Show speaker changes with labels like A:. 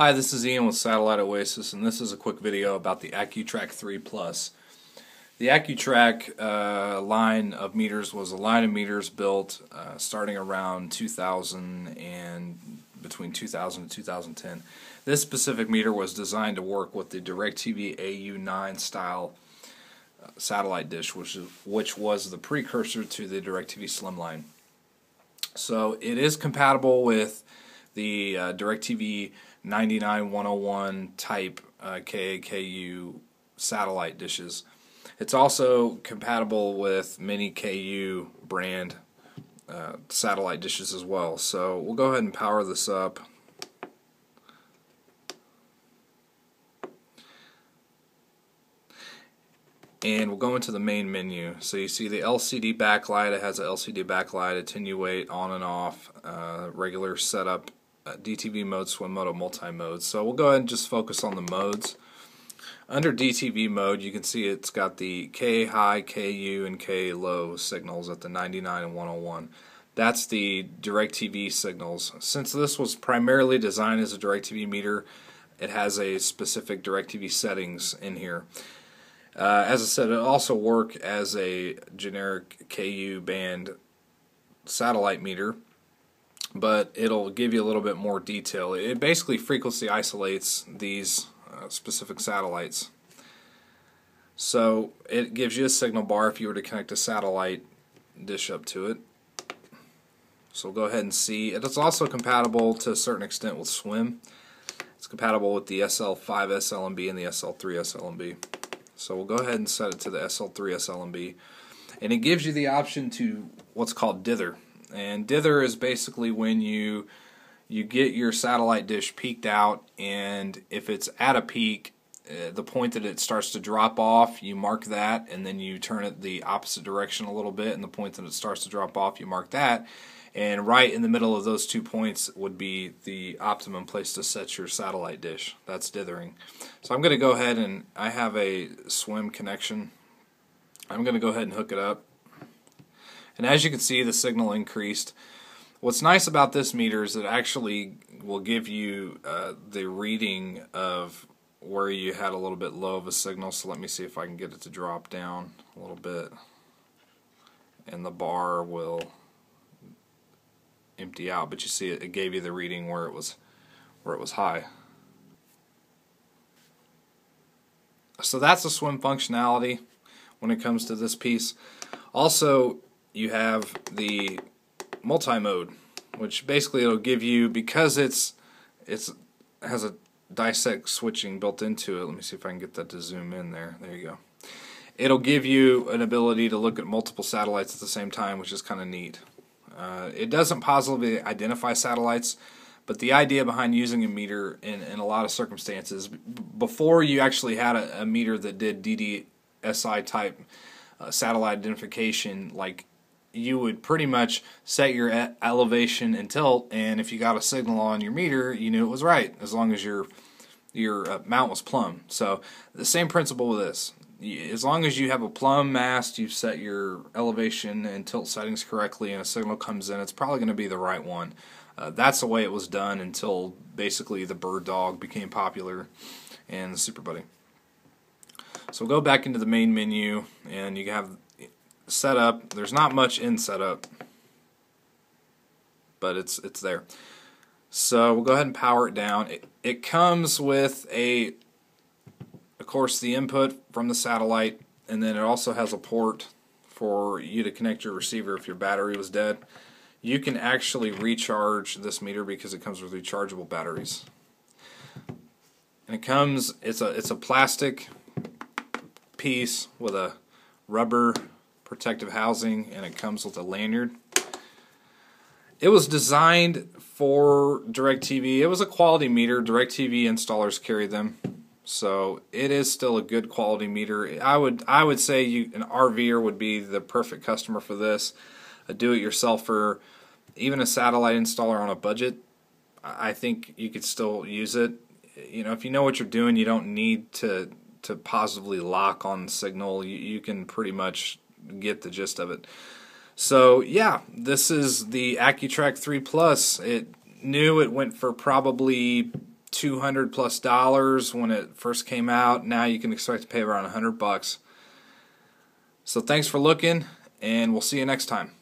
A: Hi, this is Ian with Satellite Oasis, and this is a quick video about the Acutrac 3 Plus. The Acutrac uh, line of meters was a line of meters built uh, starting around 2000 and between 2000 and 2010. This specific meter was designed to work with the DirecTV AU9 style uh, satellite dish, which, is, which was the precursor to the DirecTV Slimline. So it is compatible with the uh, DirecTV 99101 type uh, KAKU satellite dishes. It's also compatible with many KU brand uh, satellite dishes as well. So we'll go ahead and power this up. and we'll go into the main menu. So you see the LCD backlight. It has an LCD backlight, attenuate, on and off, uh, regular setup, uh, DTV mode, swim mode, or multi-mode. So we'll go ahead and just focus on the modes. Under DTV mode, you can see it's got the K high, KU, and K low signals at the 99 and 101. That's the DirecTV signals. Since this was primarily designed as a DirecTV meter, it has a specific DirecTV settings in here. Uh, as I said, it also work as a generic KU band satellite meter but it'll give you a little bit more detail. It basically frequency isolates these uh, specific satellites. So it gives you a signal bar if you were to connect a satellite dish up to it. So we'll go ahead and see. It's also compatible to a certain extent with SWIM. It's compatible with the SL5 SLMB and the SL3 SLMB. So we'll go ahead and set it to the SL3 SLMB. And it gives you the option to what's called dither. And dither is basically when you you get your satellite dish peaked out, and if it's at a peak, uh, the point that it starts to drop off, you mark that, and then you turn it the opposite direction a little bit, and the point that it starts to drop off, you mark that. And right in the middle of those two points would be the optimum place to set your satellite dish. That's dithering. So I'm going to go ahead and I have a swim connection. I'm going to go ahead and hook it up. And as you can see, the signal increased. What's nice about this meter is it actually will give you uh, the reading of where you had a little bit low of a signal. So let me see if I can get it to drop down a little bit. And the bar will empty out, but you see it, it gave you the reading where it was where it was high. So that's the swim functionality when it comes to this piece. Also, you have the multi-mode, which basically it'll give you because it's it's has a DiSEqC switching built into it. Let me see if I can get that to zoom in there. There you go. It'll give you an ability to look at multiple satellites at the same time, which is kind of neat. Uh, it doesn't positively identify satellites, but the idea behind using a meter in, in a lot of circumstances, before you actually had a, a meter that did DDSI type uh, satellite identification, like you would pretty much set your elevation and tilt, and if you got a signal on your meter, you knew it was right as long as your your uh, mount was plumb. So the same principle with this. As long as you have a plumb mast, you've set your elevation and tilt settings correctly, and a signal comes in, it's probably going to be the right one. Uh, that's the way it was done until basically the bird dog became popular and the Super Buddy. So go back into the main menu, and you have setup. There's not much in setup, but it's it's there. So we'll go ahead and power it down. It, it comes with a, of course, the input from the satellite, and then it also has a port for you to connect your receiver if your battery was dead. You can actually recharge this meter because it comes with rechargeable batteries. And it comes, it's a, it's a plastic piece with a rubber protective housing and it comes with a lanyard. It was designed for DirecTV. It was a quality meter. DirecTV installers carry them. So it is still a good quality meter. I would I would say you an RVer would be the perfect customer for this. A do-it-yourselfer, even a satellite installer on a budget, I think you could still use it. You know, if you know what you're doing, you don't need to to positively lock on signal. You, you can pretty much get the gist of it. So yeah, this is the Acutrac 3 Plus. It knew it went for probably 200 plus dollars when it first came out. Now you can expect to pay around 100 bucks. So thanks for looking, and we'll see you next time.